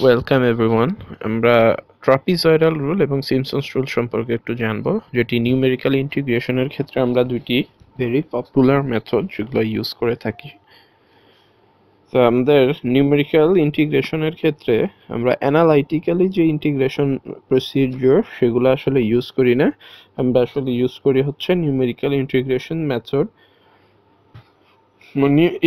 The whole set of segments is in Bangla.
ওয়েলকাম এভরিওয়ান আমরা ট্রাপিজয়েডাল রুল এবং সিমসন্স রুল সম্পর্কে একটু জানব, যেটি নিউমেরিক্যাল ইন্টিগ্রেশনের ক্ষেত্রে আমরা দুইটি ভেরি পপুলার মেথড যেগুলো ইউজ করে থাকি। তো আমাদের নিউমেরিক্যাল ইন্টিগ্রেশনের ক্ষেত্রে আমরা অ্যানালাইটিক্যালি যে ইন্টিগ্রেশন প্রসিডিওর সেগুলো আসলে ইউজ করি না। আমরা আসলে ইউজ করি হচ্ছে নিউমেরিক্যাল ইন্টিগ্রেশন মেথড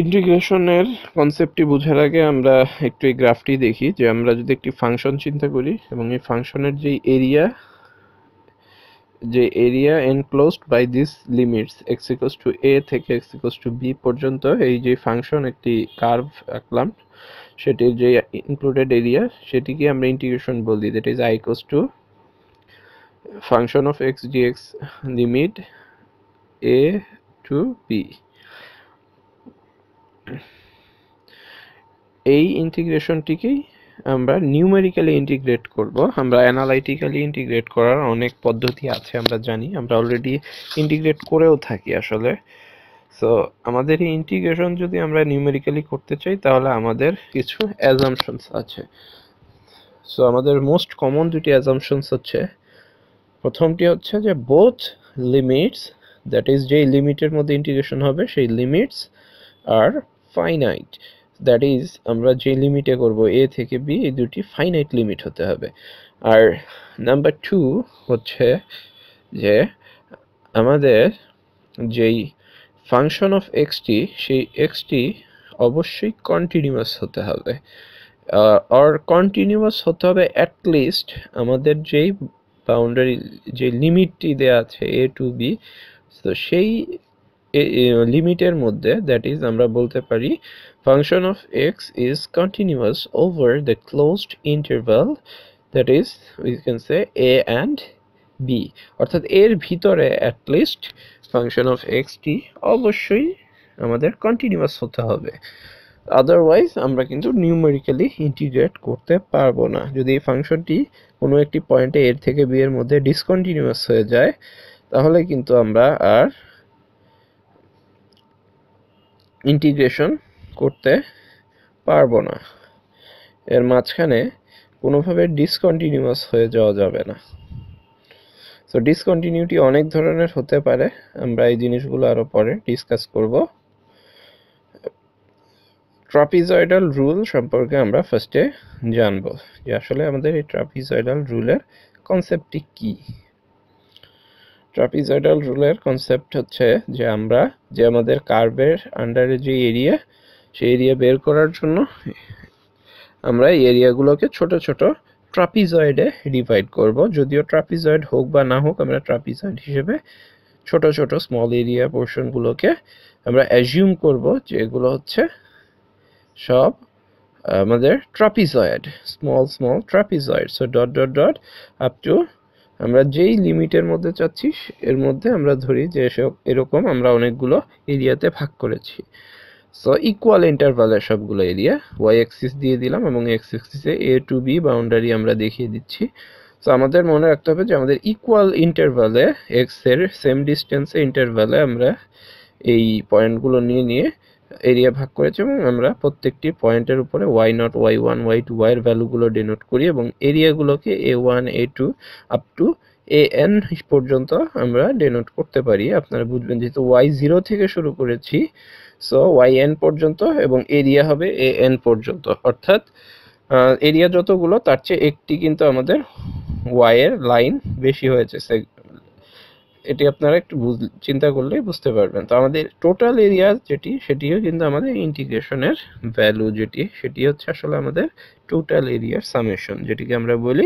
ইন্টিগ্রেশনের কনসেপ্টটি বোঝার আগে আমরা একটু এই গ্রাফটি দেখি, যে আমরা যদি একটি ফাংশন চিন্তা করি এবং এই ফাংশনের যে এরিয়া যে area enclosed by this limits x equals to a থেকে এক্স ইকোয়াস টু বি পর্যন্ত, এই যে ফাংশন একটি কার্ভ আঁকলাম, সেটির যে ইনক্লুডেড এরিয়া সেটিকে আমরা ইন্টিগ্রেশন বলি that is I equals to function of x d x limit a to b এই ইন্টিগ্রেশনটিকেই আমরা নিউমেরিক্যালি ইন্টিগ্রেট করব। আমরা অ্যানালাইটিক্যালি ইন্টিগ্রেট করার অনেক পদ্ধতি আছে, আমরা জানি, আমরা অলরেডি ইন্টিগ্রেট করেও থাকি আসলে। সো আমাদের এই ইন্টিগ্রেশন যদি আমরা নিউমেরিক্যালি করতে চাই, তাহলে আমাদের কিছু অ্যাজামশনস আছে। সো আমাদের মোস্ট কমন দুটি অ্যাজামশনস হচ্ছে, প্রথমটি হচ্ছে যে বোথ লিমিটস দ্যাট ইজ যেই লিমিটের মধ্যে ইন্টিগ্রেশন হবে, সেই limits are finite that is আমরা যে লিমিটে করব এ থেকে বি এই দুটি ফাইনাইট লিমিট হতে হবে। আর নাম্বার টু হচ্ছে যে আমাদের যেই ফাংশন অফ এক্সটি সেই এক্সটি অবশ্যই কন্টিনিউয়াস হতে হবে। আর কন্টিনিউয়াস হতে হবে অ্যাটলিস্ট আমাদের যেই বাউন্ডারি যে লিমিটটি দেওয়া আছে এ টু বি তো সেই লিমিটের মধ্যে দ্যাট ইজ আমরা বলতে পারি function of x is continuous over the closed interval that is we can say a and b অর্থাৎ এর ভিতরে অ্যাটলিস্ট ফাংশন অফ এক্সটি অবশ্যই আমাদের কন্টিনিউয়াস হতে হবে। আদারওয়াইজ আমরা কিন্তু নিউমেরিক্যালি ইন্টিগ্রেট করতে পারব না। যদি এই ফাংশনটি কোনো একটি পয়েন্টে এর থেকে বি এর মধ্যে ডিসকন্টিনিউয়াস হয়ে যায়, তাহলে কিন্তু আমরা আর ইন্টিগ্রেশন করতে পারব না। এর মাঝখানে কোনোভাবে ডিসকন্টিনিউয়াস হয়ে যাওয়া যাবে না। সো ডিসকন্টিনিউটি অনেক ধরনের হতে পারে। আমরা এই জিনিসগুলো আরও পরে ডিসকাস করব। ট্রাপিজয়েডাল রুল সম্পর্কে আমরা ফার্স্টে জানব যে আসলে আমাদের এই ট্রাপিজয়েডাল রুলের কনসেপ্টটি কী। ট্রাপিজয়েডাল রুলের কনসেপ্ট হচ্ছে যে আমরা যে আমাদের কার্ভের আন্ডারে যে এরিয়া সেই এরিয়া বের করার জন্য আমরা এই এরিয়াগুলোকে ছোট ছোট ট্রাপিজয়েডে ডিভাইড করব। যদিও ট্রাপিজয়েড হোক বা না হোক, আমরা ট্রাপিজয়েড হিসেবে ছোট ছোট স্মল এরিয়া পোর্শনগুলোকে আমরা অ্যাজিউম করব যে এগুলো হচ্ছে সব আমাদের trapezoid small small trapezoid so dot dot dot up to আমরা যেই লিমিটের মধ্যে চাচ্ছি এর মধ্যে আমরা ধরি যে এরকম আমরা অনেকগুলো এরিয়াতে ভাগ করেছি। সো ইকুয়াল ইন্টারভালের সবগুলো এরিয়া ওয়াই এক্সিস দিয়ে দিলাম এবং এক্স এক্সিসে এ টু বি বাউন্ডারি আমরা দেখিয়ে দিচ্ছি। সো আমাদের মনে রাখতে হবে যে আমাদের ইকুয়াল ইন্টারভালে এক্সের সেম ডিস্টেন্সে ইন্টারভালে আমরা এই পয়েন্টগুলো নিয়ে নিয়ে এরিয়া ভাগ করেছি এবং আমরা প্রত্যেকটি পয়েন্টের উপরে y naught y one y two ওয়াইয়ের ভ্যালুগুলো ডিনোট করি এবং এরিয়াগুলোকে a one a two up to a n পর্যন্ত আমরা ডেনোট করতে পারি। আপনারা বুঝবেন যেহেতু ওয়াই জিরো থেকে শুরু করেছি সো ওয়াই এন পর্যন্ত এবং এরিয়া হবে এ এন পর্যন্ত। অর্থাৎ এরিয়া যতগুলো, তার চেয়ে একটি কিন্তু আমাদের ওয়াইয়ের লাইন বেশি হয়েছে। এটি আপনারা একটু চিন্তা করলেই বুঝতে পারবেন। তো আমাদের টোটাল এরিয়া যেটি, সেটিও কিন্তু আমাদের ইন্টিগ্রেশনের ভ্যালু যেটি, সেটি হচ্ছে আসলে আমাদের টোটাল এরিয়ার সামেশন যেটিকে আমরা বলি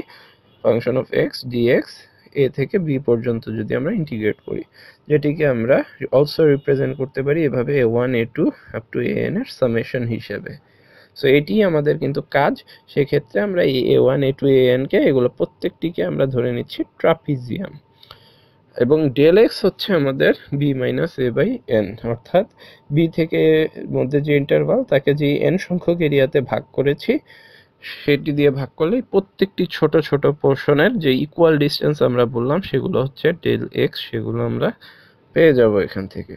function of x dx a থেকে বি পর্যন্ত যদি আমরা ইন্টিগ্রেট করি। যেটিকে আমরা অলসো রিপ্রেজেন্ট করতে পারি এভাবে a one a two up to a n এর সামেশন হিসেবে। সো এটি আমাদের কিন্তু কাজ। সেক্ষেত্রে আমরা এই a one a two a NK এগুলো প্রত্যেকটিকে আমরা ধরে নিচ্ছি ট্রাপিজিয়াম এবং ডেল এক্স হচ্ছে আমাদের b minus a by n অর্থাৎ বি থেকে মধ্যে যে ইন্টারভাল তাকে যে এন সংখ্যক এরিয়াতে ভাগ করেছি, সেটি দিয়ে ভাগ করলে প্রত্যেকটি ছোট ছোট পোর্শনের যে ইকুয়াল ডিস্টেন্স আমরা বললাম, সেগুলো হচ্ছে ডেল এক্স সেগুলো আমরা পেয়ে যাব এখান থেকে।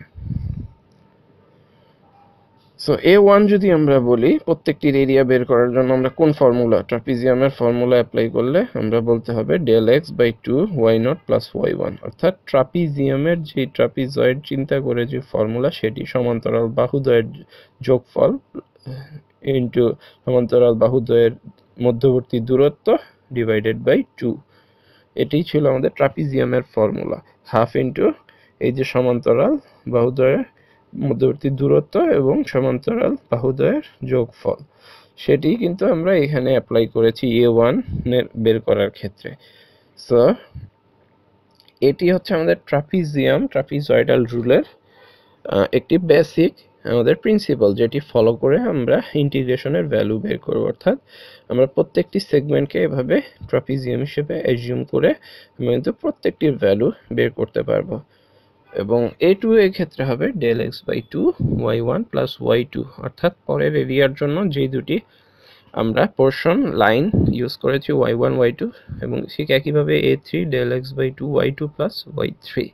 সো এ ওয়ান যদি আমরা বলি প্রত্যেকটির এরিয়া বের করার জন্য আমরা কোন ফর্মুলা ট্রাপিজিয়ামের ফর্মুলা অ্যাপ্লাই করলে আমরা বলতে হবে del x by two y naught plus y one অর্থাৎ ট্রাপিজিয়ামের যে ট্রাপিজয়েড চিন্তা করে যে ফর্মুলা সেটি সমান্তরাল বাহুদয়ের যোগফল ইন্টু সমান্তরাল বাহুদয়ের মধ্যবর্তী দূরত্ব ডিভাইডেড বাই টু এটি ছিল আমাদের ট্রাপিজিয়ামের ফর্মুলা হাফ ইন্টু এই যে সমান্তরাল বাহুদয়ের মধ্যবর্তী দূরত্ব এবং সমান্তরাল বাহুদয়ের যোগফল। সেটি কিন্তু আমরা এখানে অ্যাপ্লাই করেছি এ ওয়ান বের করার ক্ষেত্রে। সো এটি হচ্ছে আমাদের ট্রাপিজিয়াম ট্রাপিজয়েডাল রুলের একটি বেসিক আমাদের প্রিন্সিপাল যেটি ফলো করে আমরা ইন্টিগ্রেশনের ভ্যালু বের করব। অর্থাৎ আমরা প্রত্যেকটি সেগমেন্টকে এভাবে ট্রাপিজিয়াম হিসেবে অ্যাজিউম করে আমরা কিন্তু প্রত্যেকটির ভ্যালু বের করতে পারব। এবং এ টু এর ক্ষেত্রে হবে del x by two y one plus y two অর্থাৎ পরের এরিয়ার জন্য যেই দুটি আমরা পোর্শন লাইন ইউজ করেছি ওয়াই ওয়ান ওয়াই টু এবং ঠিক একইভাবে a three del x by two y two plus y three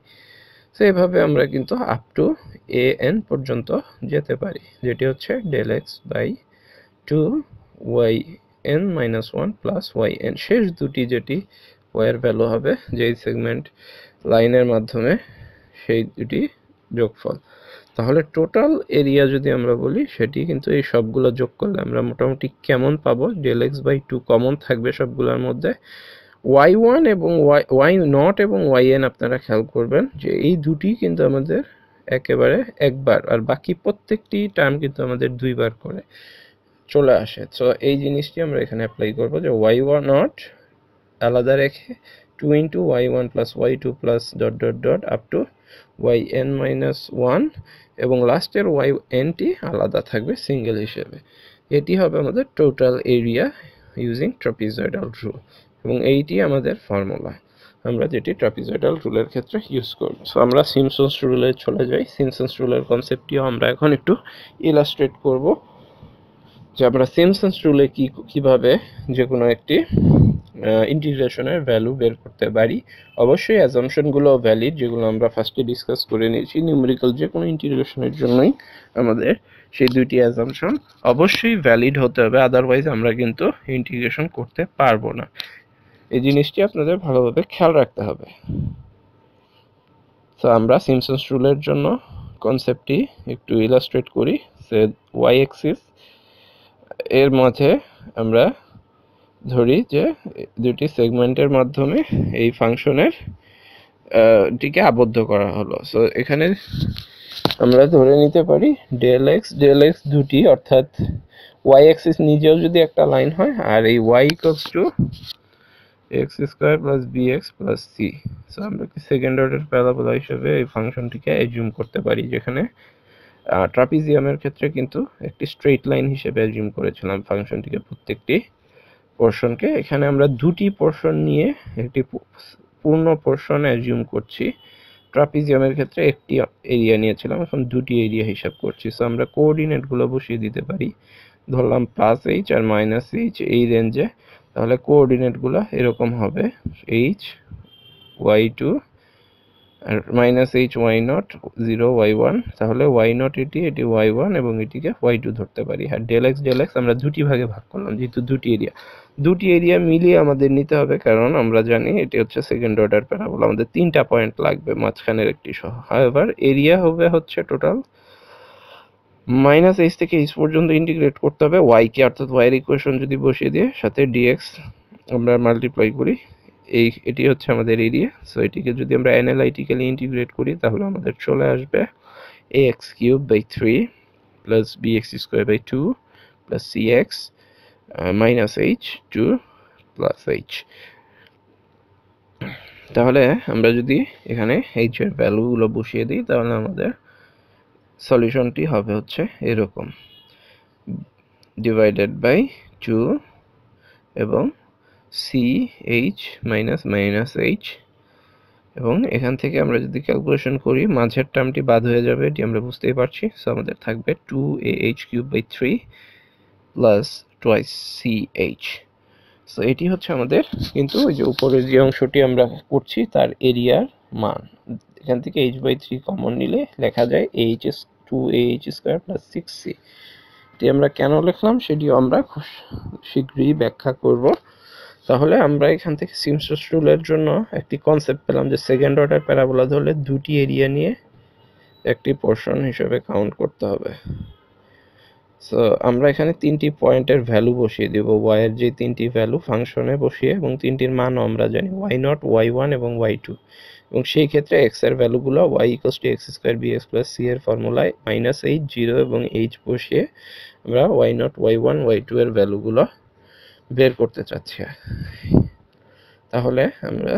তো এভাবে আমরা কিন্তু আপ টু এ এন পর্যন্ত যেতে পারি, যেটি হচ্ছে del x by two y n minus one plus y n শেষ দুটি যেটি ওয়াইয়ের ভ্যালু হবে যেই সেগমেন্ট লাইনের মাধ্যমে সেই দুটি যোগফল। তাহলে টোটাল এরিয়া যদি আমরা বলি, সেটি কিন্তু এই সবগুলো যোগ করলে আমরা মোটামুটি কেমন পাবো? Del x by two common থাকবে সবগুলোর মধ্যে। ওয়াই ওয়ান এবং ওয়াই ওয়াই নট এবং ওয়াই এন আপনারা খেয়াল করবেন যে এই দুটি কিন্তু আমাদের একেবারে একবার, আর বাকি প্রত্যেকটি টার্ম কিন্তু আমাদের দুইবার করে চলে আসে। তো এই জিনিসটি আমরা এখানে অ্যাপ্লাই করব যে ওয়াই ওয়ান নট আলাদা রেখে two into y one plus y two plus dot dot dot up to y n minus one এবং লাস্টের ওয়াই এনটি আলাদা থাকবে সিঙ্গেল হিসেবে। এটি হবে আমাদের total area using trapezoidal rule এবং এইটি আমাদের ফর্মুলা আমরা যেটি ট্রাপিজয়েডাল রুলের ক্ষেত্রে ইউজ করব। সো আমরা সিমসন্স রুলে চলে যাই। সিমসন্স রুলের কনসেপ্টটিও আমরা এখন একটু ইলাস্ট্রেট করব। যে আমরা সিমসন্স রুলে কি, কীভাবে যে কোনো একটি ইন্টিগ্রেশনের ভ্যালু বের করতে পারি, অবশ্যই অ্যাজামশনগুলো ভ্যালিড যেগুলো আমরা ফার্স্টে ডিসকাস করে নিয়েছি নিউমেরিক্যাল যে কোনো ইন্টিগ্রেশনের জন্যই আমাদের সেই দুইটি অ্যাজামশন অবশ্যই ভ্যালিড হতে হবে আদারওয়াইজ আমরা কিন্তু ইন্টিগ্রেশন করতে পারব না। এই জিনিসটি আপনাদের ভালোভাবে খেয়াল রাখতে হবে। তো আমরা সিমসন্স রুলের জন্য কনসেপ্টটি একটু ইলাস্ট্রেট করি সে ওয়াই এক্সিস এর মাঝে আমরা ধরি যে দুটি সেগমেন্টের মাধ্যমে এই ফাংশনের টিকে আবদ্ধ করা হলো। সো এখানে আমরা ধরে নিতে পারি ডেল এক্স ডেল এক্স দুটি, অর্থাৎ ওয়াই এক্সিস নিজেও যদি একটা লাইন হয়, আর এই y equals two x square plus b x plus c so আমরা সেকেন্ড অর্ডার প্যারাবোলা হিসেবে এই ফাংশনটিকে অ্যাজিউম করতে পারি, যেখানে ট্রাপিজিয়ামের ক্ষেত্রে কিন্তু একটি স্ট্রেট লাইন হিসেবে অ্যাজিউম করেছিলাম, ফাংশনটিকে প্রত্যেকটি পোর্শনকে এখানে আমরা দুটি পোর্শন নিয়ে একটি পূর্ণ পোর্শন অ্যাজিউম করছি। ট্রাপিজিয়ামের ক্ষেত্রে একটি এরিয়া নিয়েছিলাম, এখন দুটি এরিয়া হিসাব করছি। সো আমরা কোঅর্ডিনেটগুলো বসিয়ে দিতে পারি। ধরলাম প্লাস এইচ আর মাইনাস এইচ এই রেঞ্জে তাহলে কোঅর্ডিনেটগুলো এরকম হবে এইচ ওয়াই টু আর minus h y naught zero y one তাহলে ওয়াই নট এটি এটি ওয়াই ওয়ান এবং এটিকে ওয়াই টু ধরতে পারি। আর ডেল এক্স আমরা দুটি ভাগে ভাগ করলাম, যেহেতু দুটি এরিয়া দুটি এরিয়া মিলিয়ে আমাদের নিতে হবে, কারণ আমরা জানি এটি হচ্ছে সেকেন্ড অর্ডার প্যারাবোলা আমাদের তিনটা পয়েন্ট লাগবে মাঝখানের একটি সহ। এবার এরিয়া হবে হচ্ছে টোটাল মাইনাস এইচ থেকে এইচ পর্যন্ত ইন্টিগ্রেট করতে হবে। ওয়াইকে অর্থাৎ ওয়াইয়ের ইকুয়েশন যদি বসিয়ে দিয়ে সাথে ডিএক্স আমরা মাল্টিপ্লাই করি। এই, এটি হচ্ছে আমাদের এরিয়া সো এটিকে যদি আমরা অ্যানালাইটিক্যালি ইন্টিগ্রেট করি, তাহলে আমাদের চলে আসবে a x cube by three plus b x square by two plus c x minus h two plus h তাহলে আমরা যদি এখানে এইচ এর ভ্যালুগুলো বসিয়ে দিই, তাহলে আমাদের সলিউশনটি হবে হচ্ছে এরকম ডিভাইডেড বাই টু এবং c h minus minus h এবং এখান থেকে আমরা যদি ক্যালকুলেশন করি, মাঝের টার্মটি বাদ হয়ে যাবে, এটি আমরা বুঝতেই পারছি। সো আমাদের থাকবে two a h cube by three plus twice c h so এটি হচ্ছে আমাদের, কিন্তু ওই যে উপরে যে অংশটি আমরা করছি, তার এরিয়ার মান। এখান থেকে এইচ বাই থ্রি কমন নিলে লেখা যায় h s two h square plus six c এটি আমরা কেন লিখলাম, সেটিও আমরা খুব শীঘ্রই ব্যাখ্যা করব। তাহলে আমরা এখান থেকে সিমসস রুলের জন্য একটি কনসেপ্ট পেলাম যে সেকেন্ড অর্ডার প্যারাবোলা ধরলে দুটি এরিয়া নিয়ে একটি পোর্শন হিসেবে কাউন্ট করতে হবে। সো আমরা এখানে তিনটি পয়েন্টের ভ্যালু বসিয়ে দেব। ওয়াইয়ের যে তিনটি ভ্যালু ফাংশনে বসিয়ে এবং তিনটির মানও আমরা জানি ওয়াই নট ওয়াই ওয়ান এবং ওয়াই টু এবং সেই ক্ষেত্রে এক্সের ভ্যালুগুলো y equals two x square b x plus c এর ফর্মুলায় মাইনাস এইচ জিরো এবং এইচ বসিয়ে আমরা y naught y one y two এর ভ্যালুগুলো বের করতে চাচ্ছি। তাহলে আমরা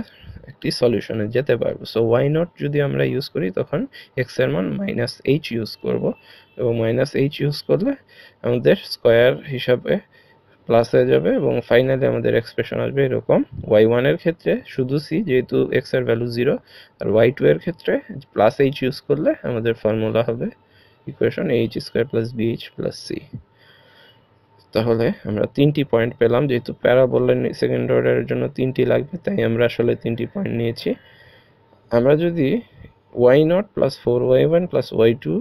একটি সলিউশনে যেতে পারব। সো ওয়াই নট যদি আমরা ইউজ করি, তখন এক্সের মান মাইনাস এইচ ইউজ করব এবং মাইনাস এইচ ইউজ করলে আমাদের স্কোয়ার হিসাবে প্লাস হয়ে যাবে এবং ফাইনালি আমাদের এক্সপ্রেশন আসবে এরকম ওয়াই ওয়ানের ক্ষেত্রে শুধু সি যেহেতু এক্সের ভ্যালু জিরো আর ওয়াই টু এর ক্ষেত্রে প্লাস এইচ ইউজ করলে আমাদের ফর্মুলা হবে equation h square plus b h plus c তাহলে আমরা তিনটি পয়েন্ট পেলাম, যেহেতু প্যারাবোলার সেকেন্ড অর্ডারের জন্য তিনটি লাগবে, তাই আমরা আসলে তিনটি পয়েন্ট নিয়েছি। আমরা যদি y naught plus four y one plus y two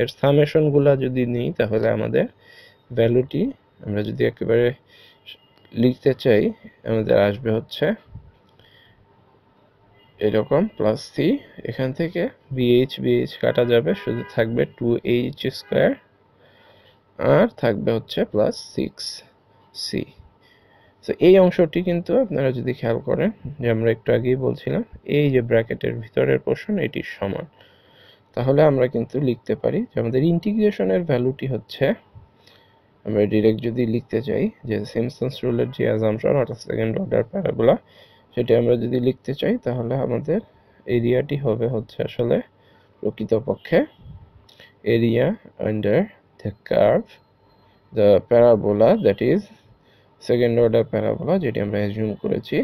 এর সামেশনগুলো যদি নিই, তাহলে আমাদের ভ্যালুটি আমরা যদি একেবারে লিখতে চাই, আমাদের আসবে হচ্ছে এরকম প্লাস সি এখান থেকে বিএইচ বিএইচ কাটা যাবে, শুধু থাকবে টু এইচ স্কোয়ার আর থাকবে হচ্ছে প্লাস সিক্স সি তো এই অংশটি কিন্তু আপনারা যদি খেয়াল করেন, যে আমরা একটু আগেই বলছিলাম, এই যে ব্র্যাকেটের ভিতরের পোর্শন এটির সমান। তাহলে আমরা কিন্তু লিখতে পারি যে আমাদের ইন্টিগ্রেশনের ভ্যালুটি হচ্ছে, আমরা ডিরেক্ট যদি লিখতে চাই, যে সিমসন্স রুলের যে অ্যাজামশন অর্থাৎ সেকেন্ড অর্ডার প্যারাগুলা সেটি আমরা যদি লিখতে চাই, তাহলে আমাদের এরিয়াটি হবে হচ্ছে আসলে প্রকৃতপক্ষে area under the curve, the parabola, that is second order parabola যেটি আমরা অ্যাজিউম করেছি,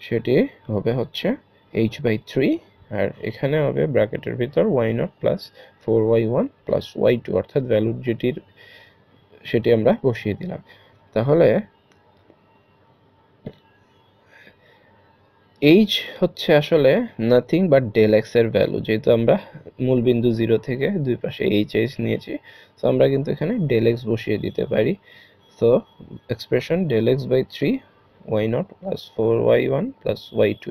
সেটি হবে হচ্ছে এইচ বাই থ্রি আর এখানে হবে ব্র্যাকেটের ভিতর y naught plus four y one plus y two অর্থাৎ ভ্যালু যেটির, সেটি আমরা বসিয়ে দিলাম। তাহলে এইচ হচ্ছে আসলে নাথিং বাট ডেল এক্সের ভ্যালু যেহেতু আমরা মূল বিন্দু জিরো থেকে দুই পাশে এইচ এইচ নিয়েছি তো আমরা কিন্তু এখানে ডেল এক্স বসিয়ে দিতে পারি। তো expression del x by three y naught plus four y one plus y two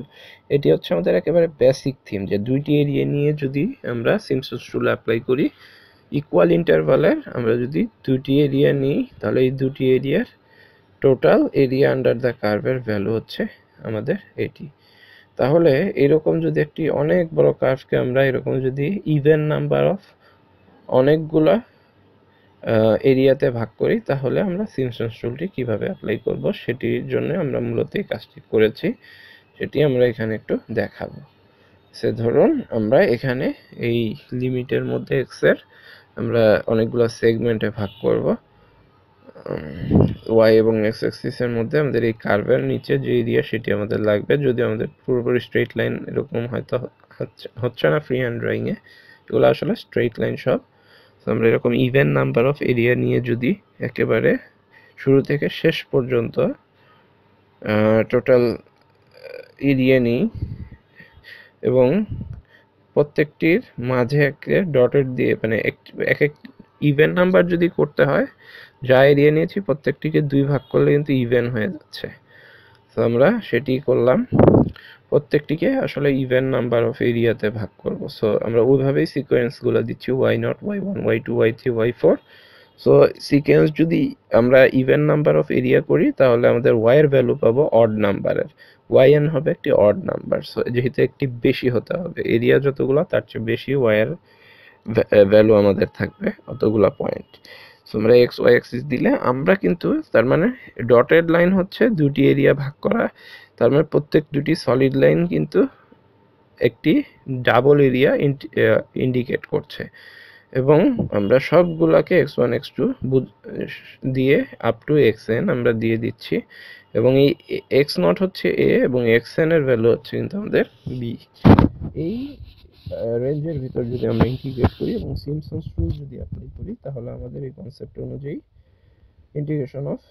এটি হচ্ছে আমাদের একেবারে বেসিক থিম যে দুইটি এরিয়া নিয়ে যদি আমরা সিমসস রুল অ্যাপ্লাই করি ইকুয়াল ইন্টারভালের আমরা যদি দুটি এরিয়া নিই, তাহলে এই দুটি এরিয়ার টোটাল এরিয়া আন্ডার দ্য কার্ভের ভ্যালু হচ্ছে আমাদের এটি। তাহলে এরকম যদি একটি অনেক বড় কার্ভকে আমরা এরকম যদি ইভেন নাম্বার অফ অনেকগুলা এরিয়াতে ভাগ করি, তাহলে আমরা সিমসন্স রুলটি কীভাবে অ্যাপ্লাই করব সেটির জন্য আমরা মূলত এই কাজটি করেছি। সেটি আমরা এখানে একটু দেখাবো। সে ধরুন, আমরা এখানে এই লিমিটের মধ্যে এক্সের আমরা অনেকগুলো সেগমেন্টে ভাগ করব। ওয়াই এবং এক্স এক্সিসের মধ্যে আমাদের এই কার্ভের নিচে যে এরিয়া সেটি আমাদের লাগবে। যদি আমাদের পুরোপুরি স্ট্রেট লাইন এরকম হয়তো হচ্ছে না ফ্রি হ্যান্ড ড্রয়িংয়ে এগুলো আসলে স্ট্রেট লাইন সব। তো আমরা এরকম ইভেন নাম্বার অফ এরিয়া নিয়ে যদি একেবারে শুরু থেকে শেষ পর্যন্ত টোটাল এরিয়া নিই এবং প্রত্যেকটির মাঝে একটা ডটেড দিয়ে মানে এক এক ইভেন নাম্বার যদি করতে হয় যা এরিয়া নিয়েছি, প্রত্যেকটিকে দুই ভাগ করলে কিন্তু ইভেন হয়ে যাচ্ছে। তো আমরা সেটি করলাম। প্রত্যেকটিকে আসলে ইভেন নাম্বার অফ এরিয়াতে ভাগ করব। সো আমরা ওইভাবেই সিকোয়েন্সগুলো দিচ্ছি y naught y one y two y three y four so sequence যদি আমরা ইভেন নাম্বার অফ এরিয়া করি, তাহলে আমাদের ওয়াইয়ের ভ্যালু পাবো অড নাম্বারের ওয়াই এন হবে একটি অড নাম্বার সো যেহেতু একটি বেশি হতে হবে এরিয়া যতগুলো, তার চেয়ে বেশি ওয়াইয়ের ভ্যালু আমাদের থাকবে অতগুলো পয়েন্ট সো আমরা এক্স ওয়াই অ্যাক্সিস দিলে আমরা কিন্তু তার মানে ডটেড লাইন হচ্ছে দুটি এরিয়া ভাগ করা। তার মানে প্রত্যেক দুটি সলিড লাইন কিন্তু একটি ডাবল এরিয়া ইন্ডিকেট করছে। এবং আমরা সবগুলাকে এক্স ওয়ান এক্স টু দিয়ে আপ টু এক্স এন আমরা দিয়ে দিচ্ছি। এবং এই এক্স নট হচ্ছে এ এবং এক্স এন এর ভ্যালু হচ্ছে কিন্তু আমাদের বি এই রেঞ্জের ভিতর যদি আমরা ইন্টিগ্রেট করি এবং সিমসন্স রুল যদি অ্যাপ্লাই করি তাহলে আমাদের এই কনসেপ্ট অনুযায়ী integration of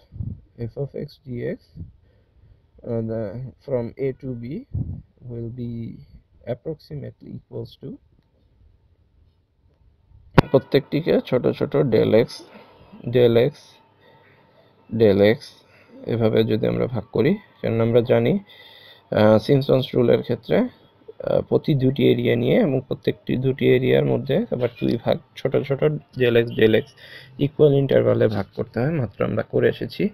x dx uh, the, from a to b will be approximately equals to প্রত্যেকটিকে ছোট ছোট del x del x del x এভাবে যদি আমরা ভাগ করি। কারণ আমরা জানি সিমসন্স রুলের ক্ষেত্রে প্রতি দুটি এরিয়া নিয়ে এবং প্রত্যেকটি দুটি এরিয়ার মধ্যে আবার দুই ভাগ, ছোট ছোট del x del x equal ইন্টারভালে ভাগ করতে হয়, মাত্র আমরা করে এসেছি।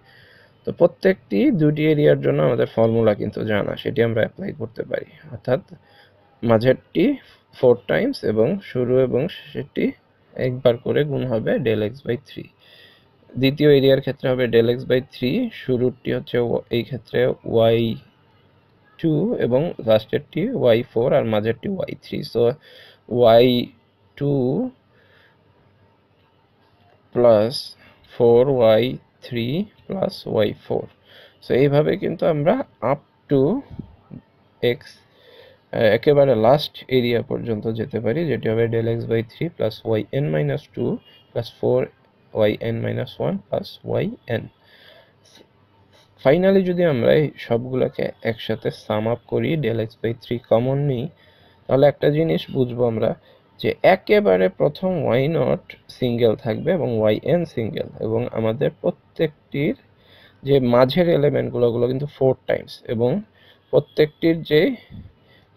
তো প্রত্যেকটি দুটি এরিয়ার জন্য আমাদের ফর্মুলা কিন্তু জানা, সেটি আমরা অ্যাপ্লাই করতে পারি। অর্থাৎ মাঝেরটি ফোর টাইমস এবং শুরু এবং সেটি একবার করে গুণ হবে ডেল এক্স বাই থ্রি দ্বিতীয় এরিয়ার ক্ষেত্রে হবে ডেল এক্স বাই থ্রি শুরুরটি হচ্ছে এই ক্ষেত্রে ওয়াই টু এবং লাস্টেরটি ওয়াই ফোর আর মাঝেরটি y three so y two plus four y three plus y four so এইভাবে কিন্তু আমরা আপ টু এক্স একেবারে লাস্ট এরিয়া পর্যন্ত যেতে পারি, যেটি হবে del x by three plus y n minus two plus four y n minus one plus y n finally যদি আমরা এই সবগুলোকে একসাথে সাম আপ করি del x by three common নিই তাহলে একটা জিনিস বুঝব আমরা যে একেবারে প্রথম ওয়াই নট সিঙ্গেল থাকবে এবং ওয়াই এন সিঙ্গেল এবং আমাদের প্রত্যেকটির যে মাঝের এলিমেন্টগুলো ওগুলো কিন্তু ফোর টাইমস এবং প্রত্যেকটির যে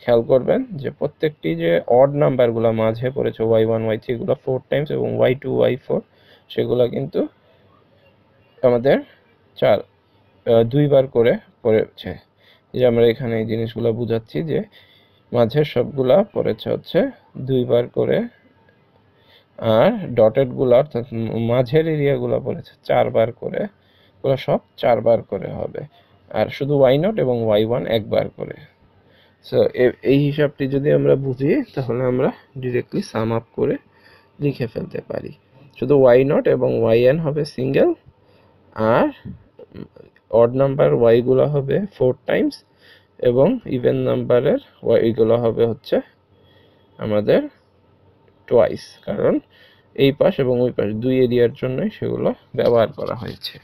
খেয়াল করবেন যে প্রত্যেকটি যে অড নাম্বারগুলো মাঝে পড়েছে ওয়াই ওয়ান ওয়াই থ্রিগুলো ফোর টাইমস এবং ওয়াই টু ওয়াই ফোর সেগুলো কিন্তু আমাদের চার দুইবার করে পড়েছে। যে আমরা এখানে এই জিনিসগুলো বুঝাচ্ছি যে মাঝের সবগুলা পড়েছে হচ্ছে দুইবার করে আর ডটেডগুলো অর্থাৎ মাঝের এরিয়াগুলো পড়েছে চারবার করে। ওগুলো সব চারবার করে হবে। আর শুধু ওয়াই নট এবং ওয়াই ওয়ান একবার করে। সো এই হিসাবটি যদি আমরা বুঝি, তাহলে আমরা ডিরেক্টলি সাম আপ করে লিখে ফেলতে পারি। শুধু ওয়াই নট এবং ওয়াই এন হবে সিঙ্গেল আর অড নাম্বার ওয়াইগুলো হবে ফোর টাইমস এবং ইভেন নাম্বারের ওয়াইগুলো হবে হচ্ছে আমাদের টোয়াইস কারণ এই পাশ এবং ওই পাশ দুই এরিয়ার জন্যই সেগুলো ব্যবহার করা হয়েছে।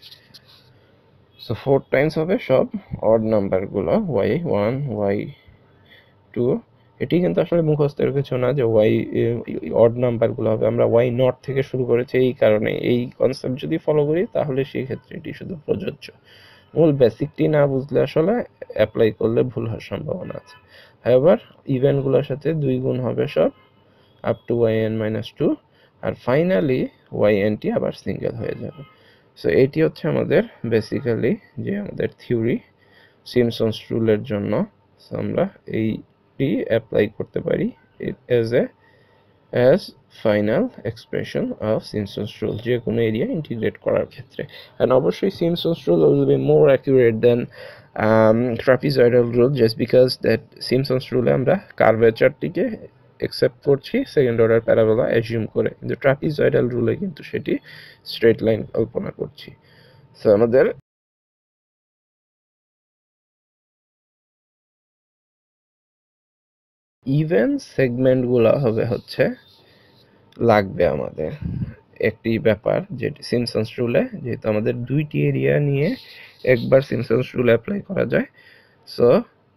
সো ফোর টাইমস হবে সব অড নাম্বারগুলো ওয়াই ওয়ান ওয়াই টু এটি কিন্তু আসলে মুখস্থের কিছু না যে ওয়াই অড নাম্বারগুলো হবে। আমরা ওয়াই নট থেকে শুরু করেছি এই কারণে। এই কনসেপ্ট যদি ফলো করি তাহলে সেই ক্ষেত্রে এটি শুধু প্রযোজ্য। মূল বেসিকটি না বুঝলে আসলে অ্যাপ্লাই করলে ভুল হওয়ার সম্ভাবনা আছে। এবার ইভেন্টগুলোর সাথে দুই গুণ হবে সব up to y n minus two R finally y এনটি আবার সিঙ্গেল হয়ে যাবে। সো এটি হচ্ছে আমাদের বেসিক্যালি যে আমাদের থিওরি সিমসন্স রুলের জন্য। আমরা এইটি অ্যাপ্লাই করতে পারি as a as final expression of Simpson's rule যে কোনো এরিয়া ইন্টিগ্রেট করার ক্ষেত্রে। অ্যান্ড অবশ্যই Simpson's rule will be more accurate than trapezoidal rule just because that Simpson's রুলে আমরা কার্ভেচারটিকে একসেপ্ট করছি সেকেন্ড অর্ডার প্যারাবোলা অ্যাজিউম করে। কিন্তু ট্রাপিজয়েডাল রুলে কিন্তু সেটি স্ট্রেট লাইন কল্পনা করছি। সো আমাদের ইভেন সেগমেন্টগুলো হবে হচ্ছে লাগবে আমাদের। একটি ব্যাপার, যেটি সিমসন্স রুলে যেহেতু আমাদের দুইটি এরিয়া নিয়ে একবার সিমসন্স রুল অ্যাপ্লাই করা যায় so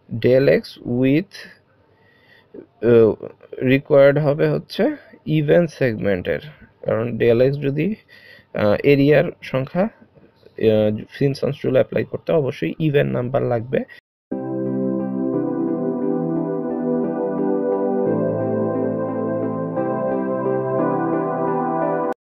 del x with required হবে হচ্ছে ইভেন সেগমেন্টের কারণ ডেল এক্স যদি এরিয়ার সংখ্যা সিমসন্স রুল অ্যাপ্লাই করতে অবশ্যই ইভেন নাম্বার লাগবে।